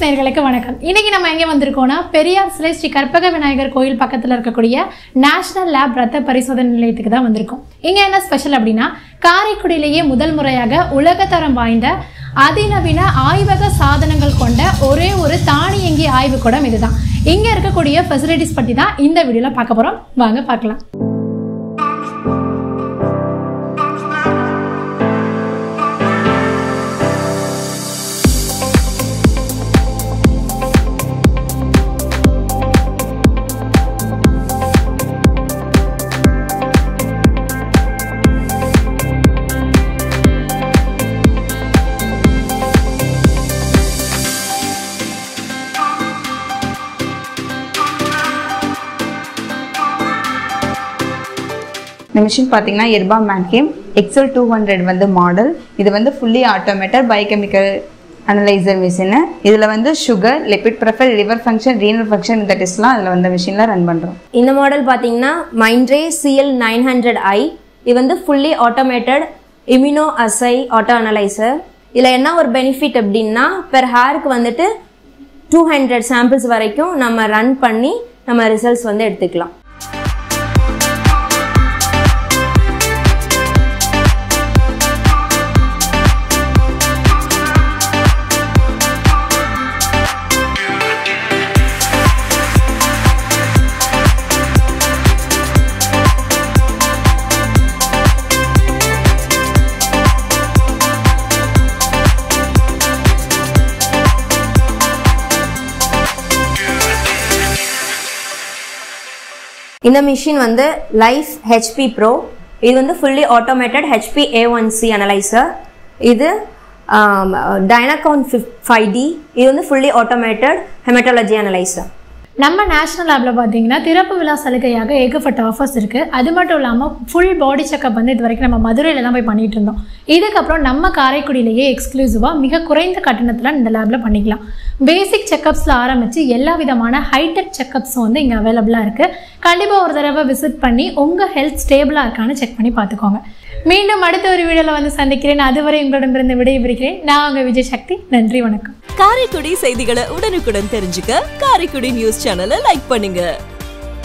News நேர்களுக்கு வணக்கம். இன்னைக்கு நம்ம எங்கே வந்திருக்கோம்னா பெரியார் சிலை ஸ்ரீ கற்பக விநாயகர் கோயில் பக்கத்தில் இருக்கக்கூடிய நேஷனல் லேப் ரத்த பரிசோதனை நிலையத்துக்கு தான் வந்திருக்கோம். இங்கே என்ன ஸ்பெஷல் அப்படின்னா காரைக்குடியிலேயே முதல் முறையாக உலகத்தரம் வாய்ந்த அதிநவீன ஆய்வக சாதனங்கள் கொண்ட ஒரே ஒரு தானியங்கி ஆய்வுக்கூடம் இதுதான். இங்கே இருக்கக்கூடிய ஃபெசிலிட்டிஸ் பற்றி தான் இந்த வீடியோவில் பார்க்க போகிறோம் வாங்க பார்க்கலாம். இந்த மிஷின் பார்த்தீங்கன்னா எர்பா மேன்கேம் எக்ஸல் டூ ஹண்ட்ரட் வந்து மாடல் இது வந்து fully automated biochemical analyser machine இதில் வந்து sugar lipid profile liver function renal function இந்த டெஸ்ட்லாம் அதில் வந்து மிஷினில் ரன் பண்ணுறோம் இந்த மாடல் பார்த்தீங்கன்னா Mindray CL nine hundred i இது வந்து fully automated immunoassay auto analyser இதில் என்ன ஒரு பெனிஃபிட் அப்படின்னா பெர் ஹேருக்கு வந்துட்டு டூ ஹண்ட்ரட் சாம்பிள்ஸ் வரைக்கும் நம்ம ரன் பண்ணி நம்ம ரிசல்ட்ஸ் வந்து எடுத்துக்கலாம். இந்த மிஷின் வந்து லைஃப் ஹெச்பி ப்ரோ இது வந்து fully automated HB A one C analyser இது டைனகான் ஃபைவ் டி இது வந்து ஃபுல்லி ஆட்டோமேட்டட் ஹெமட்டாலஜி அனலைசர் நம்ம நேஷனல் லேபில் பார்த்தீங்கன்னா திறப்பு விழா சலுகையாக ஏகப்பட்ட ஆஃபர்ஸ் இருக்குது அது மட்டும் இல்லாமல் ஃபுல் பாடி செக்அப் வந்து இது வரைக்கும் நம்ம மதுரையில் தான் போய் பண்ணிகிட்டு இருந்தோம். இதுக்கப்புறம் நம்ம காரைக்குடியிலேயே எக்ஸ்க்ளூசிவாக மிக குறைந்த கட்டணத்தில் இந்த லேபில் பண்ணிக்கலாம். பேசிக் செக்கப்ஸில் ஆரம்பித்து எல்லா விதமான ஹைடெக் செக்கப்ஸும் வந்து இங்கே அவைலபிளாக இருக்குது கண்டிப்பாக ஒரு தடவை விசிட் பண்ணி உங்கள் ஹெல்த் ஸ்டேபிளாக இருக்கான்னு செக் பண்ணி பார்த்துக்கோங்க. மீண்டும் அடுத்த ஒரு வீடியோவில் வந்து சந்திக்கிறேன். அதுவரை உங்களிடமிருந்து விடைபெறுகிறேன். நான் உங்கள் விஜய் சக்தி. நன்றி வணக்கம். காரைக்குடி செய்திகளை உடனுக்குடன் தெரிஞ்சுக்க காரைக்குடி நியூஸ் சேனலை லைக் பண்ணுங்க.